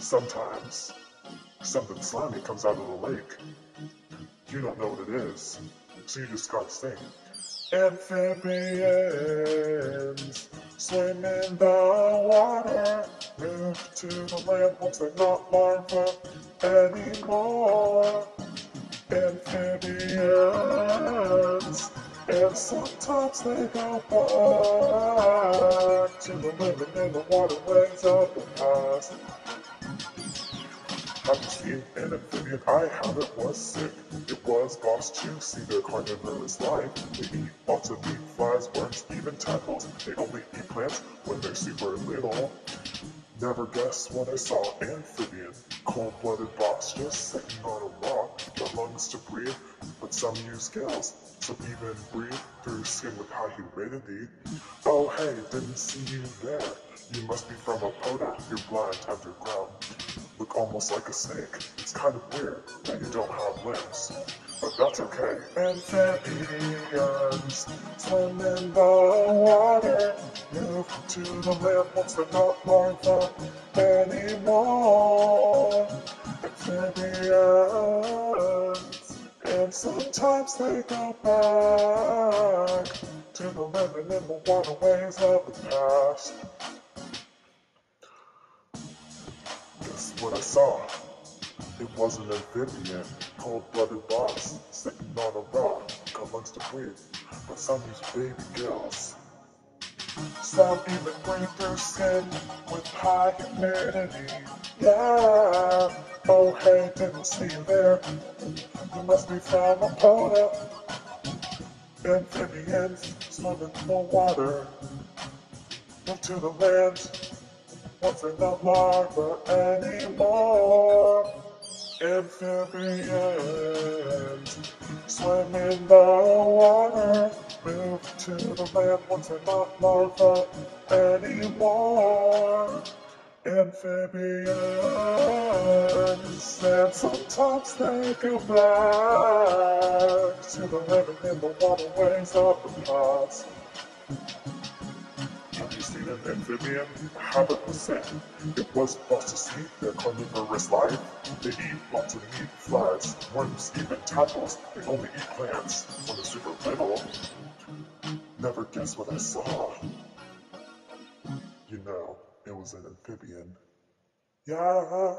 Sometimes something slimy comes out of the lake. You don't know what it is, so you just gotta sing. Amphibians swim in the water, move to the land once they're not larvae anymore. Amphibians, and sometimes they go back to the living in the waterways of the past. You seen an amphibian? I have it was sick. It was boss to see their carnivorous life. They eat lots of meat, flies, worms, even tadpoles. They only eat plants when they're super little. Never guess when I saw amphibian, cold-blooded boss just sitting on a rock. Got lungs to breathe, but some use gills. Some even breathe through skin with high humidity. Oh hey, didn't see you there. You must be from a poda. You're blind underground look almost like a snake. It's kind of weird that you don't have limbs, but that's okay. Amphibians swim in the water, move to the land once they're not larvae anymore. Amphibians, and sometimes they go back to the living in the waterways of the past. What I saw. It was an amphibian, cold-blooded boss, sitting on a rock, amongst the breathe, but some use baby girls. Some even breathe through skin with high humidity. Yeah, oh hey, didn't see you there. You must be from a polar. Amphibians swim in the water, move to the land once in the harbor anymore. Amphibians swim in the water, move to the land once they're not larvae anymore. Amphibians, and sometimes they go back to the living in the waterways of the past an amphibian habit was set. It was supposed to see their carnivorous life. They eat lots of meat, flies, worms, even tadpoles. They only eat plants when they're super little. Never guess what I saw. You know, it was an amphibian. Yeah.